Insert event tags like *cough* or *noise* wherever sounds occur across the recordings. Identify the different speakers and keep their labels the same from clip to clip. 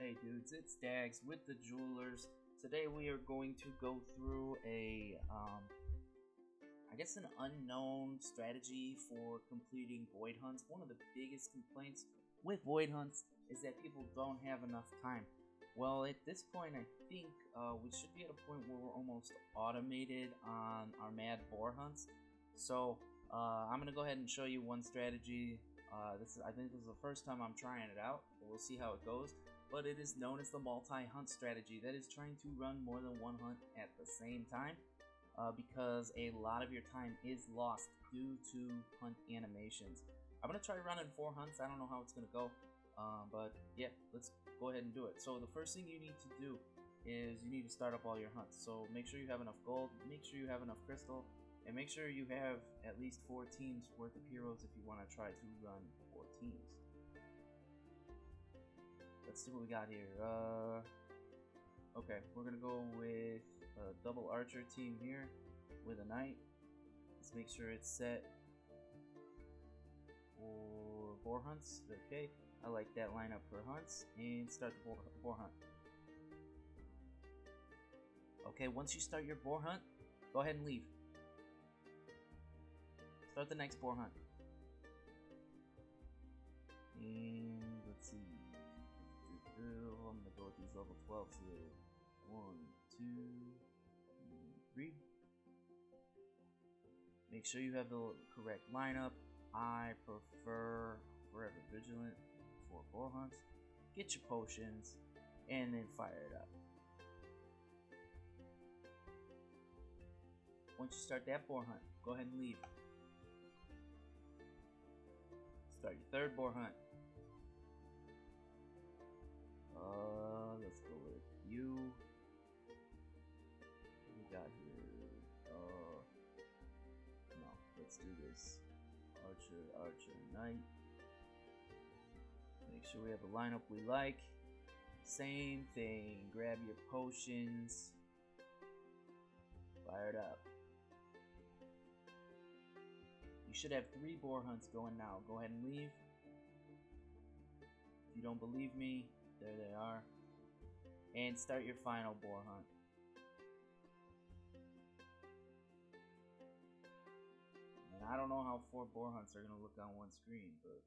Speaker 1: Hey dudes, it's Daggs with the Jewelers. Today we are going to go through a, um, I guess an unknown strategy for completing void hunts. One of the biggest complaints with void hunts is that people don't have enough time. Well, at this point, I think uh, we should be at a point where we're almost automated on our mad boar hunts. So uh, I'm gonna go ahead and show you one strategy. Uh, this is, I think this is the first time I'm trying it out. We'll see how it goes but it is known as the multi-hunt strategy that is trying to run more than one hunt at the same time uh, because a lot of your time is lost due to hunt animations. I'm going to try running four hunts. I don't know how it's going to go, um, but yeah, let's go ahead and do it. So the first thing you need to do is you need to start up all your hunts. So make sure you have enough gold, make sure you have enough crystal, and make sure you have at least four teams worth of heroes if you want to try to run four teams. Let's see what we got here. Uh, okay, we're gonna go with a double archer team here with a knight. Let's make sure it's set for boar hunts. Okay, I like that lineup for hunts. And start the boar, hunt. Okay, once you start your boar hunt, go ahead and leave. Start the next boar hunt. And level 12s here. One, two, three. Make sure you have the correct lineup. I prefer Forever Vigilant for boar hunts. Get your potions and then fire it up. Once you start that boar hunt, go ahead and leave. Start your third boar hunt. Uh, let's go with you. What we got here? Uh, no, let's do this. Archer, Archer, Knight. Make sure we have a lineup we like. Same thing. Grab your potions. Fire it up. You should have three boar hunts going now. Go ahead and leave. If you don't believe me, there they are. And start your final boar hunt. And I don't know how four boar hunts are going to look on one screen, but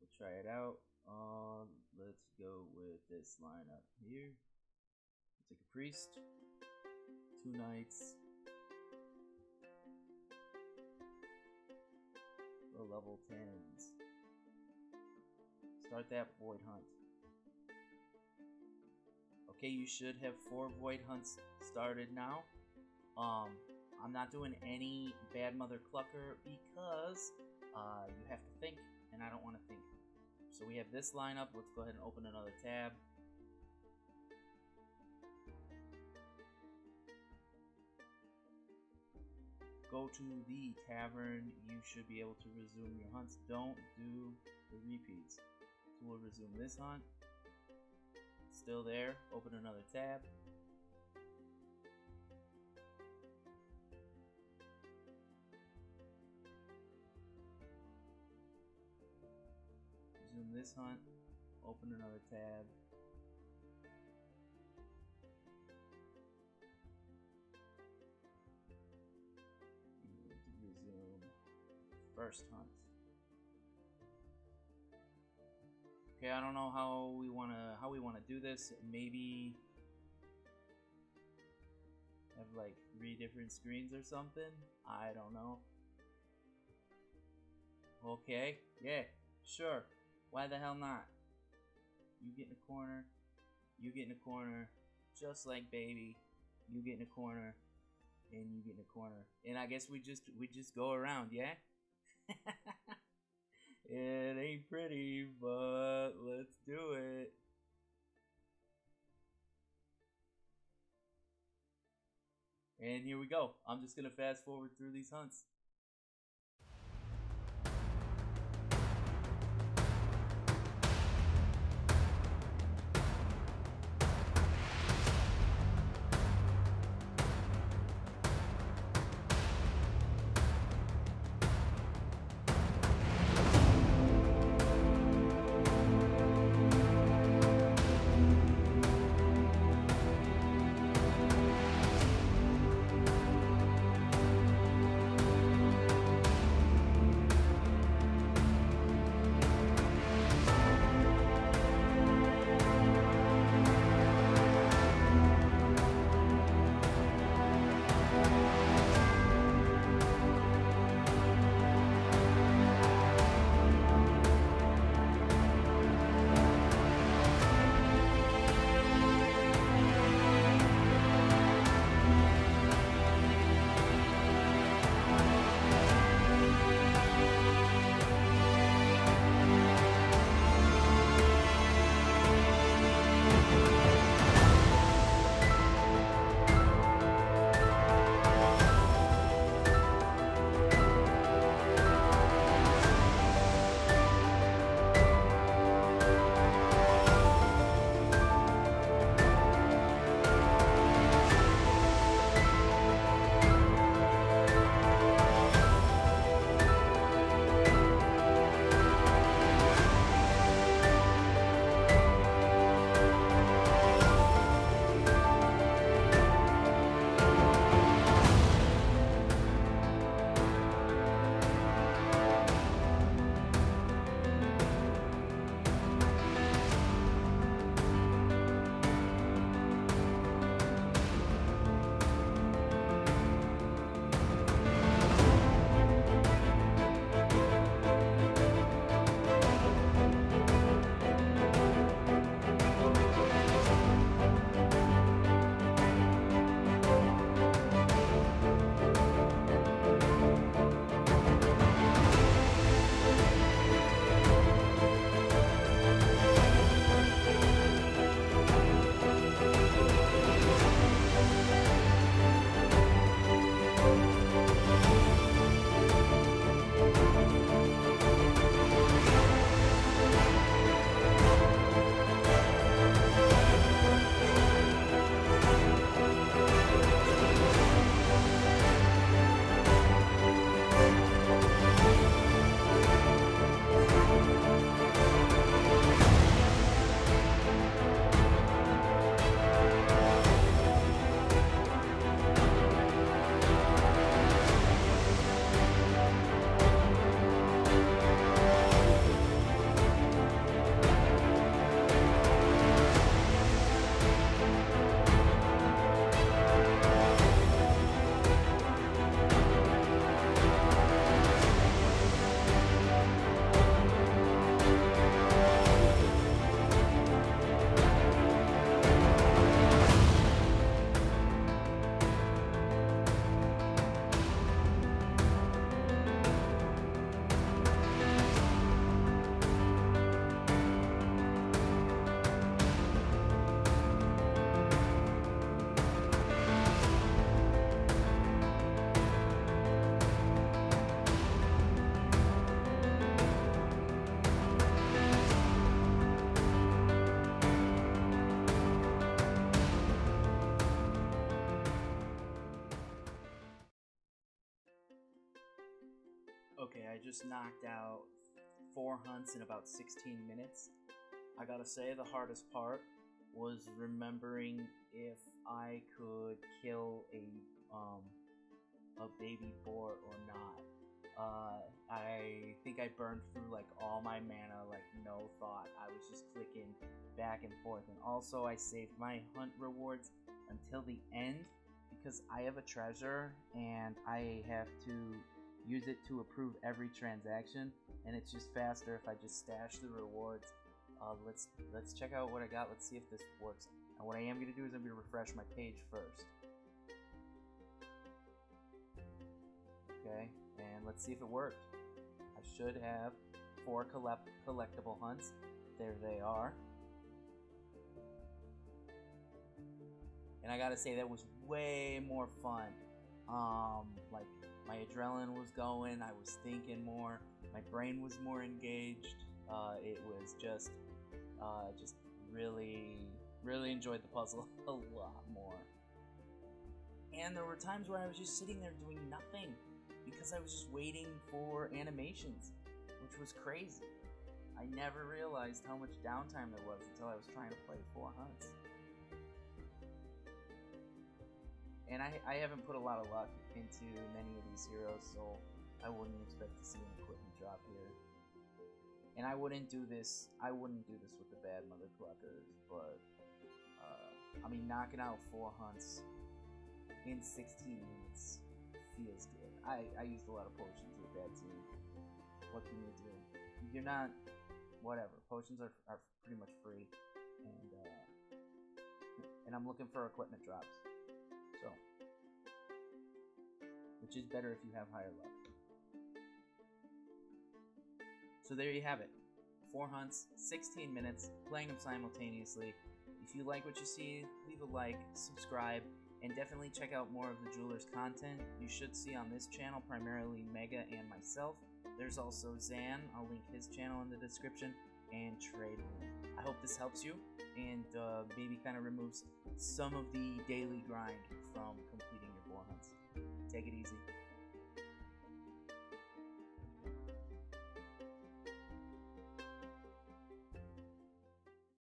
Speaker 1: we'll try it out. Uh, let's go with this lineup here. We'll take a priest, two knights, the level 10s. Start that void hunt. Okay, you should have four void hunts started now. Um, I'm not doing any bad mother clucker because uh, you have to think, and I don't want to think. So we have this lineup. Let's go ahead and open another tab. Go to the tavern. You should be able to resume your hunts. Don't do the repeats. So we'll resume this hunt. Still there. Open another tab. Resume this hunt. Open another tab. resume first hunt. Okay, I don't know how we wanna how we wanna do this. Maybe have like three different screens or something. I don't know. Okay, yeah, sure. Why the hell not? You get in a corner, you get in a corner, just like baby. You get in a corner, and you get in a corner, and I guess we just we just go around, yeah. *laughs* It ain't pretty, but let's do it. And here we go. I'm just going to fast forward through these hunts. Okay, I just knocked out four hunts in about 16 minutes. I gotta say, the hardest part was remembering if I could kill a um a baby boar or not. Uh, I think I burned through like all my mana, like no thought. I was just clicking back and forth, and also I saved my hunt rewards until the end because I have a Trezor and I have to use it to approve every transaction, and it's just faster if I just stash the rewards. Uh, let's let's check out what I got. Let's see if this works. And what I am gonna do is I'm gonna refresh my page first. Okay, and let's see if it worked. I should have four collect collectible hunts. There they are. And I gotta say that was way more fun. Um, like my adrenaline was going, I was thinking more, my brain was more engaged. Uh, it was just, uh, just really, really enjoyed the puzzle *laughs* a lot more. And there were times where I was just sitting there doing nothing because I was just waiting for animations, which was crazy. I never realized how much downtime there was until I was trying to play four hunts. And I, I haven't put a lot of luck into many of these heroes, so I wouldn't expect to see an equipment drop here. And I wouldn't do this. I wouldn't do this with the bad mother cluckers, but uh, I mean, knocking out four hunts in 16 minutes feels good. I I used a lot of potions with that team. What can you do? You're not. Whatever. Potions are are pretty much free, and uh, and I'm looking for equipment drops. So, which is better if you have higher luck. So there you have it. Four hunts, 16 minutes, playing them simultaneously. If you like what you see, leave a like, subscribe, and definitely check out more of the Jeweler's content. You should see on this channel primarily Mega and myself. There's also Zan, I'll link his channel in the description, and Trade I hope this helps you and uh, maybe kind of removes some of the daily grind from completing your boar hunts. Take it easy.